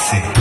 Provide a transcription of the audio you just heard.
dice.